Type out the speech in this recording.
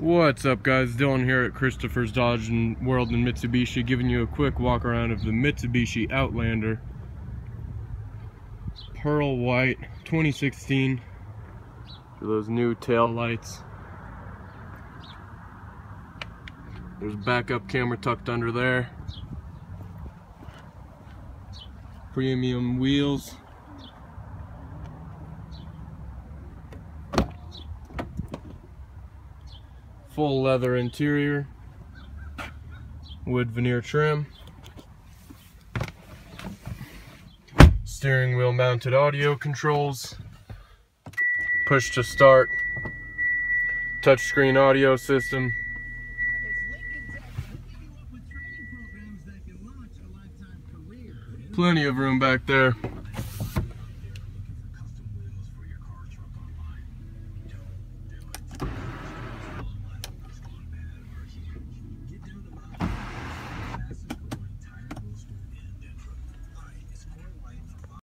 What's up guys, Dylan here at Christopher's Dodge and World and Mitsubishi giving you a quick walk around of the Mitsubishi Outlander Pearl White 2016 for those new tail lights. There's a backup camera tucked under there. Premium wheels. Full leather interior, wood veneer trim, steering wheel mounted audio controls, push to start, touchscreen audio system, plenty of room back there.